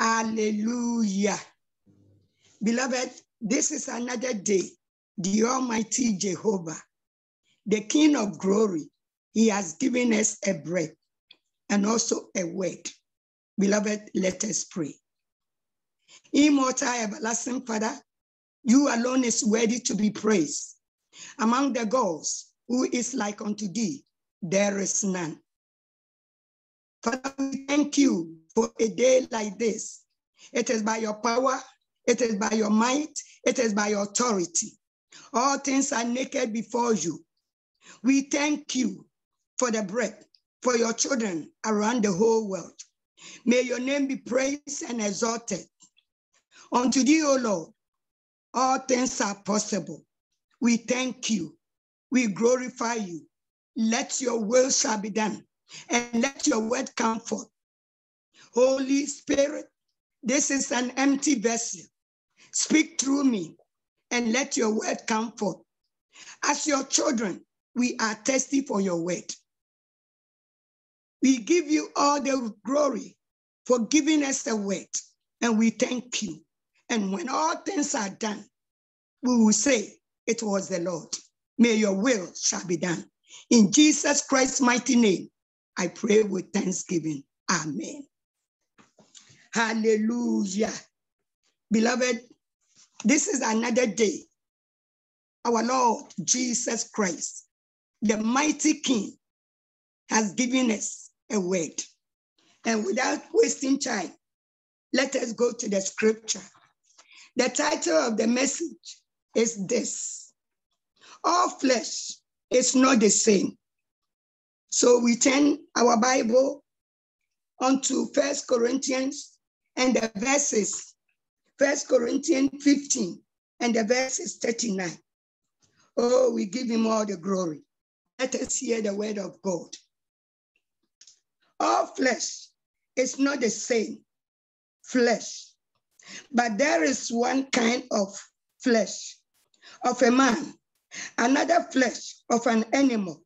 Hallelujah. Beloved, this is another day. The Almighty Jehovah, the King of glory, He has given us a breath and also a word. Beloved, let us pray. Immortal, everlasting Father, you alone is worthy to be praised. Among the gods, who is like unto thee, there is none. Father, we thank you for a day like this. It is by your power, it is by your might, it is by your authority. All things are naked before you. We thank you for the breath, for your children around the whole world. May your name be praised and exalted. Unto thee, O Lord, all things are possible. We thank you. We glorify you. Let your will shall be done and let your word come forth. Holy Spirit, this is an empty vessel. Speak through me and let your word come forth. As your children, we are thirsty for your word. We give you all the glory for giving us the word, and we thank you. And when all things are done, we will say, It was the Lord. May your will shall be done. In Jesus Christ's mighty name, I pray with thanksgiving. Amen. Hallelujah. Beloved, this is another day. Our Lord Jesus Christ, the mighty King, has given us a word. And without wasting time, let us go to the scripture. The title of the message is this All flesh is not the same. So we turn our Bible onto First Corinthians and the verses, First Corinthians 15 and the verses 39. Oh, we give him all the glory. Let us hear the word of God. All flesh is not the same flesh, but there is one kind of flesh of a man, another flesh of an animal,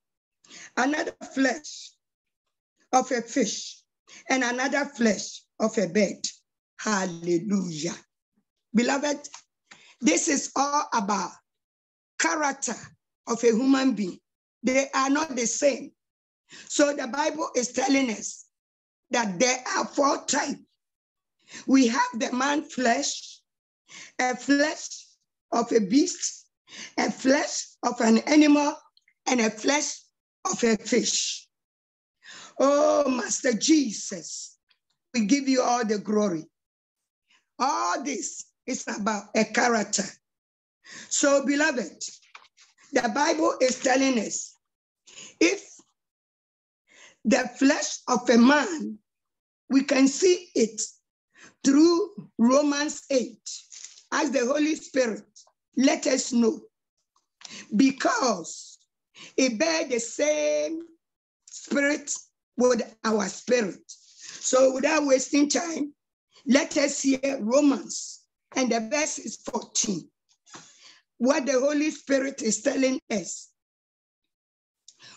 another flesh of a fish, and another flesh of a bird. Hallelujah. Beloved, this is all about character of a human being. They are not the same. So the Bible is telling us that there are four types. We have the man flesh, a flesh of a beast, a flesh of an animal, and a flesh of a fish. Oh, Master Jesus, we give you all the glory. All this is about a character. So, beloved, the Bible is telling us if the flesh of a man, we can see it through Romans 8, as the Holy Spirit let us know, because it bear the same spirit with our spirit. So without wasting time, let us hear Romans and the verse is 14. What the Holy Spirit is telling us.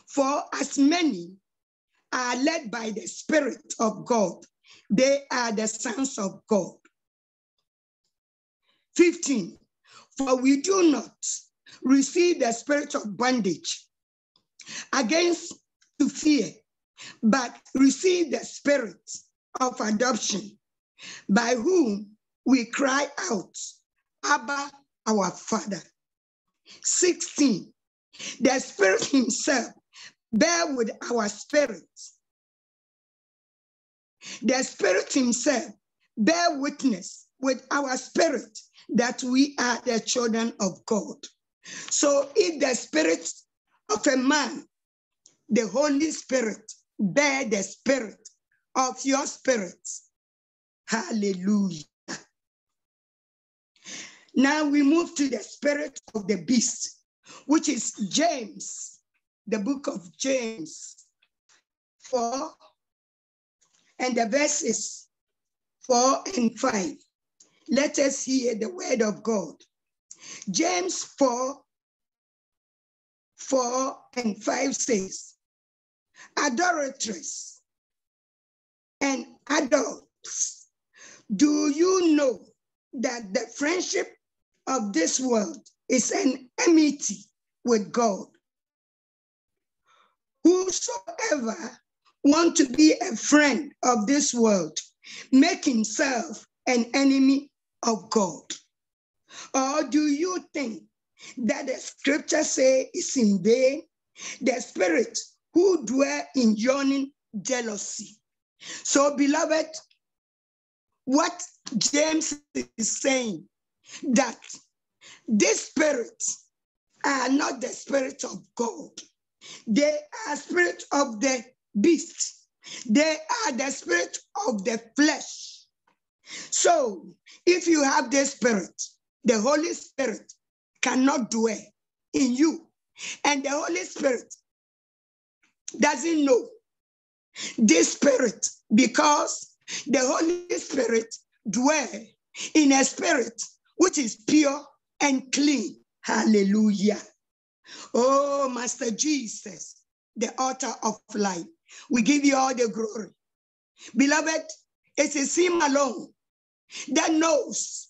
For as many are led by the Spirit of God, they are the sons of God. 15. For we do not receive the spirit of bondage against to fear, but receive the spirit of adoption, by whom we cry out, Abba, our Father. 16. The Spirit Himself bear with our spirit. The Spirit Himself bear witness with our spirit that we are the children of God. So if the spirit of a man, the Holy Spirit, bear the spirit of your spirit. Hallelujah. Now we move to the spirit of the beast, which is James, the book of James 4, and the verses 4 and 5. Let us hear the word of God. James 4, 4 and 5 says, Adorators and adults Do you know that the friendship of this world is an enmity with God? Whosoever want to be a friend of this world make himself an enemy of God? Or do you think that the scripture say is in vain? The spirit who dwell in yawning jealousy. So, beloved, what James is saying that these spirits are not the spirit of God. They are spirit of the beast. They are the spirit of the flesh. So if you have the spirit, the Holy Spirit cannot dwell in you. And the Holy Spirit doesn't know this spirit because the Holy Spirit dwell in a spirit which is pure and clean. Hallelujah. Oh, Master Jesus, the author of life, we give you all the glory. Beloved, it is Him alone that knows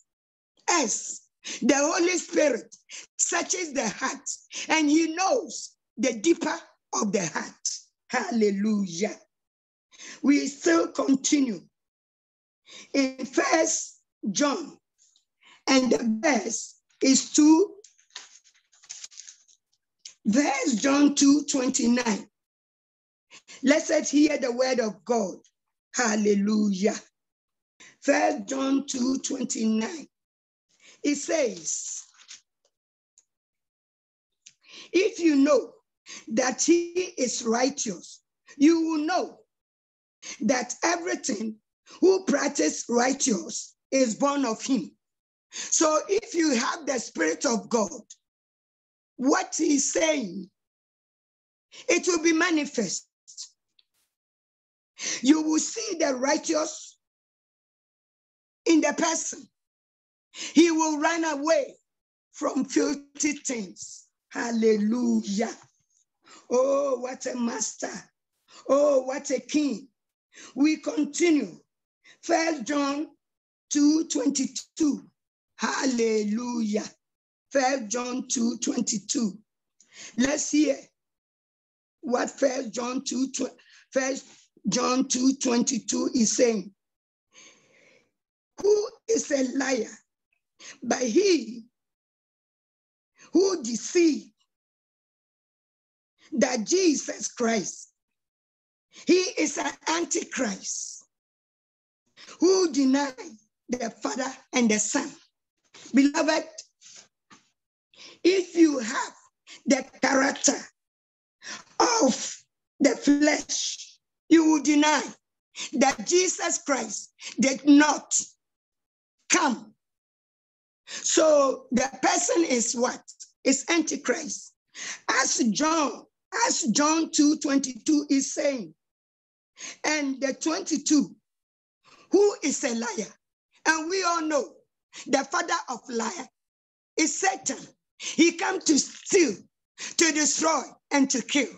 us. The Holy Spirit searches the heart and He knows the deeper of the heart. Hallelujah. We still continue in First John, and the verse is 2 Verse John 2 29. Let's hear the word of God. Hallelujah. First John 2 29. It says, If you know that he is righteous, you will know that everything who practice righteous is born of him. So if you have the Spirit of God, what he's saying, it will be manifest. You will see the righteous in the person. He will run away from filthy things. Hallelujah. Oh, what a master. Oh, what a king. We continue. First John 2 22. Hallelujah. First John 2 22. Let's hear what First John 2 First John 2 22 is saying. Who is a liar? But he who deceived that Jesus Christ, he is an antichrist who denied the Father and the Son. Beloved, if you have the character of the flesh, you will deny that Jesus Christ did not come. So the person is what? Is Antichrist. As John, as John 2 22 is saying, and the 22, who is a liar? And we all know the father of liar is Satan. He came to steal, to destroy, and to kill.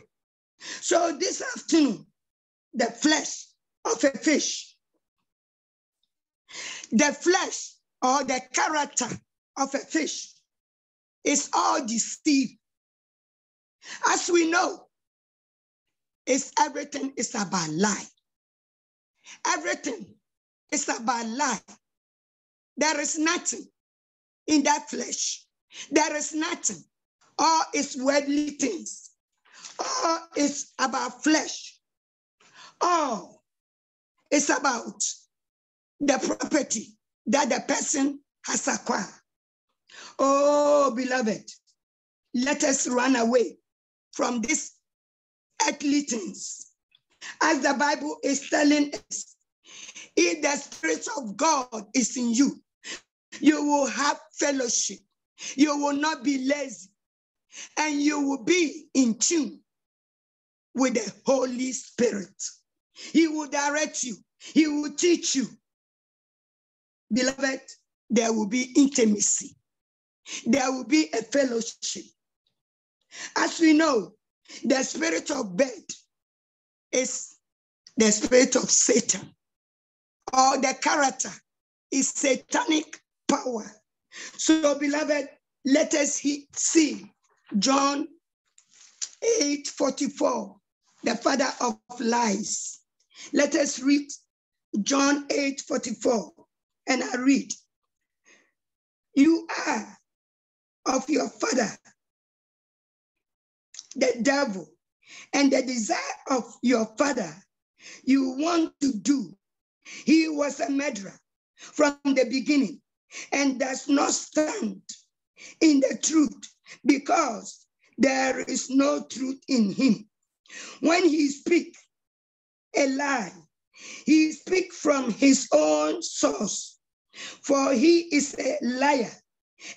So this afternoon, the flesh of a fish, the flesh or the character of a fish is all deceived. As we know, is everything is about lie. Everything is about lie. There is nothing in that flesh there is nothing. All is worldly things. All is about flesh. All is about the property that the person has acquired. Oh, beloved, let us run away from these earthly things. As the Bible is telling us, if the Spirit of God is in you, you will have fellowship you will not be lazy and you will be in tune with the Holy Spirit. He will direct you, He will teach you. Beloved, there will be intimacy, there will be a fellowship. As we know, the spirit of bed is the spirit of Satan or the character is satanic power. So, beloved, let us see John 8 44, the father of lies. Let us read John 8 44, and I read, You are of your father, the devil, and the desire of your father you want to do. He was a murderer from the beginning and does not stand in the truth because there is no truth in him. When he speak a lie, he speak from his own source, for he is a liar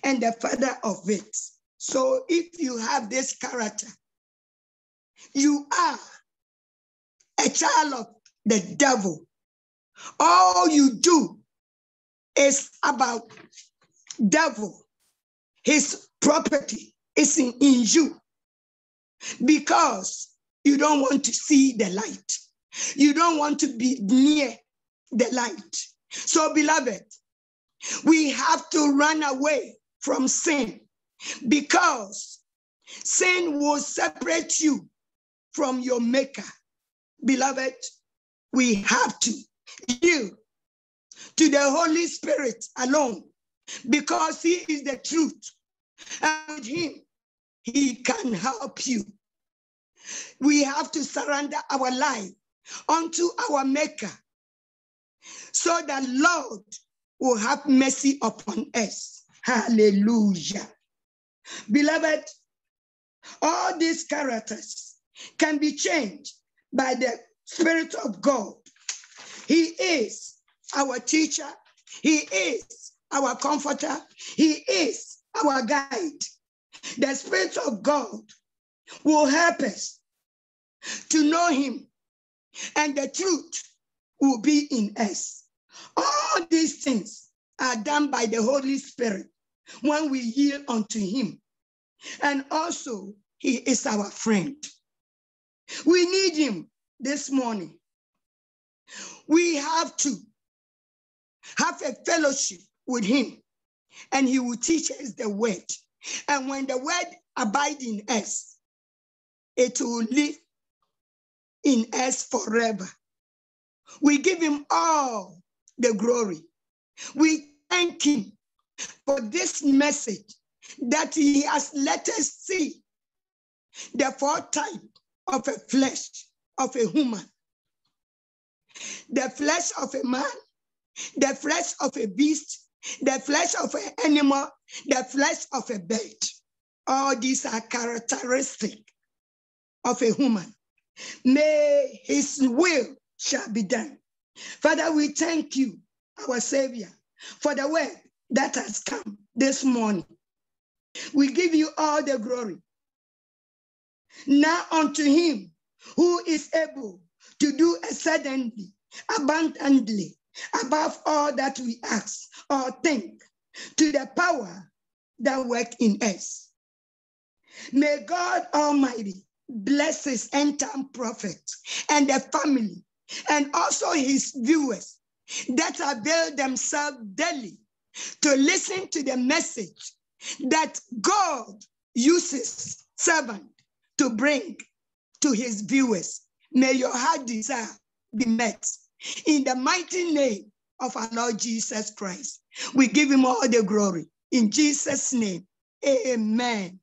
and the father of it. So if you have this character, you are a child of the devil. All you do is about devil. His property is in, in you because you don't want to see the light. You don't want to be near the light. So, beloved, we have to run away from sin because sin will separate you from your maker. Beloved, we have to yield to the Holy Spirit alone because He is the truth. And with Him, He can help you. We have to surrender our life unto our Maker so that Lord will have mercy upon us. Hallelujah. Beloved, all these characters can be changed by the Spirit of God. He is our teacher. He is our comforter. He is our guide. The Spirit of God will help us to know Him, and the truth will be in us. All these things are done by the Holy Spirit when we yield unto Him. And also, He is our friend. We need Him this morning. We have to have a fellowship with him and he will teach us the word. And when the word abide in us, it will live in us forever. We give him all the glory. We thank him for this message that he has let us see the fourth type of a flesh of a human, the flesh of a man, the flesh of a beast, the flesh of an animal, the flesh of a bird. All these are characteristic of a human. May his will shall be done. Father, we thank you, our Savior, for the word that has come this morning. We give you all the glory. Now unto him who is able to do exceedingly, abundantly, above all that we ask or think, to the power that work in us. May God Almighty bless his end-time prophet and the family, and also his viewers that avail themselves daily to listen to the message that God uses servant to bring to his viewers. May your heart desire be met. In the mighty name of our Lord Jesus Christ, we give him all the glory. In Jesus' name, amen.